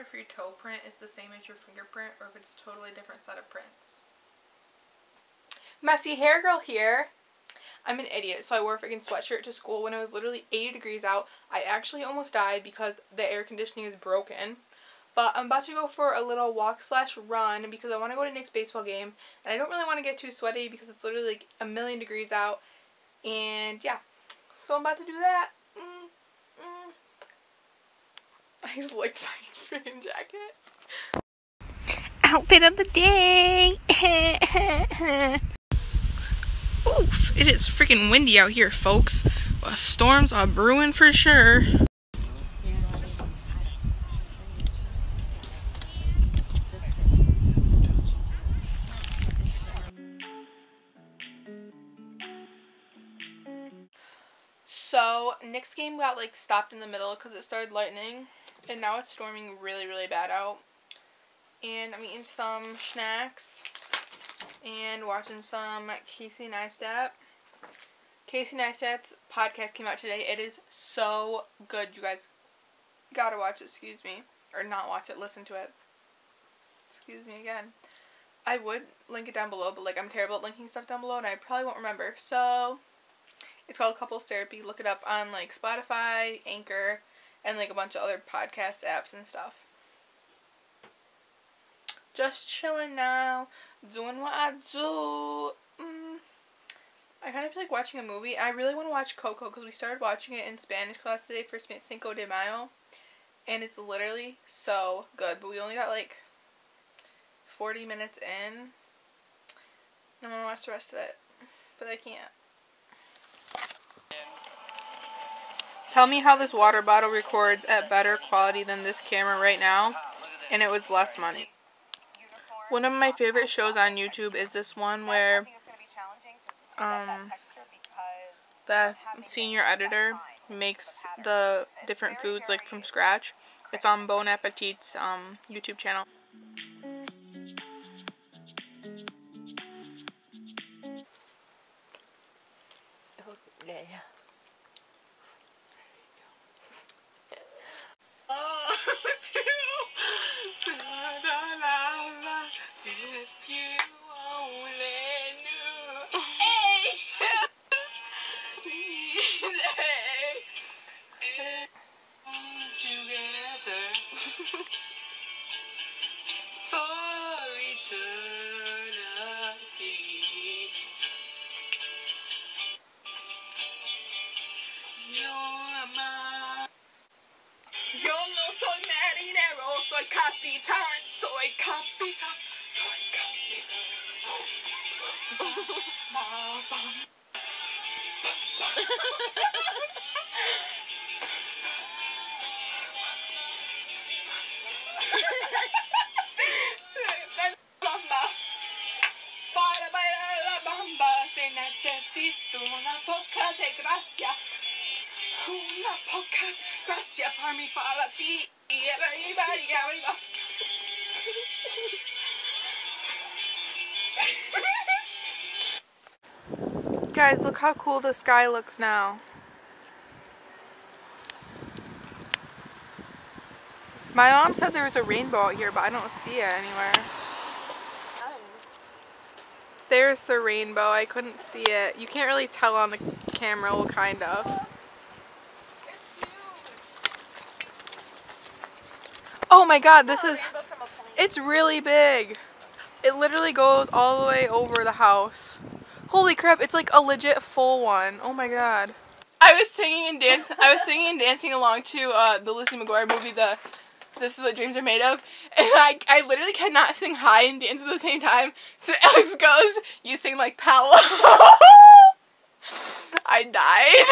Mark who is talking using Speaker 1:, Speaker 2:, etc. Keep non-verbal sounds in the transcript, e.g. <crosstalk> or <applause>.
Speaker 1: if your toe print is the same as your fingerprint or if it's a totally different set of prints. Messy hair girl here. I'm an idiot, so I wore a freaking sweatshirt to school when it was literally 80 degrees out. I actually almost died because the air conditioning is broken. But I'm about to go for a little walk slash run because I want to go to Nick's baseball game. And I don't really want to get too sweaty because it's literally like a million degrees out. And yeah, so I'm about to do that. Mm, mm. Like my freaking jacket.
Speaker 2: Outfit of the day. <laughs>
Speaker 1: Oof, it is freaking windy out here, folks. Well, storms are brewing for sure. So, Nick's game got like stopped in the middle because it started lightning. And now it's storming really, really bad out. And I'm eating some snacks and watching some Casey Neistat. Casey Neistat's podcast came out today. It is so good. You guys gotta watch it, excuse me. Or not watch it, listen to it. Excuse me again. I would link it down below, but like I'm terrible at linking stuff down below and I probably won't remember. So it's called Couples Therapy. Look it up on like Spotify, Anchor, and like a bunch of other podcast apps and stuff. Just chilling now, doing what I do. Mm. I kind of feel like watching a movie. I really want to watch Coco because we started watching it in Spanish class today for Cinco de Mayo. And it's literally so good. But we only got like 40 minutes in. I'm going to watch the rest of it. But I can't. Tell me how this water bottle records at better quality than this camera right now. And it was less money. One of my favorite shows on YouTube is this one where um, the senior editor makes the different foods like from scratch. It's on Bon Appetit's um, YouTube channel. Soy marinero, soy capitán, soy capitán, soy capitán. Para gracia. Una poca gracia para mí, para ti. Y y arriba. Guys, look how cool the sky looks now. My mom said there was a rainbow out here, but I don't see it anywhere. There's the rainbow. I couldn't see it. You can't really tell on the camera, well, kind of. Oh my god, this is... It's really big. It literally goes all the way over the house. Holy crap, it's like a legit full one. Oh my god. I was singing and dancing. I was singing and dancing along to uh, the Lizzie McGuire movie, the This Is What Dreams Are Made Of, <laughs> and I, I literally cannot sing high and dance at the same time. <laughs> So Alex goes, "You sing like Paolo." <laughs> I died.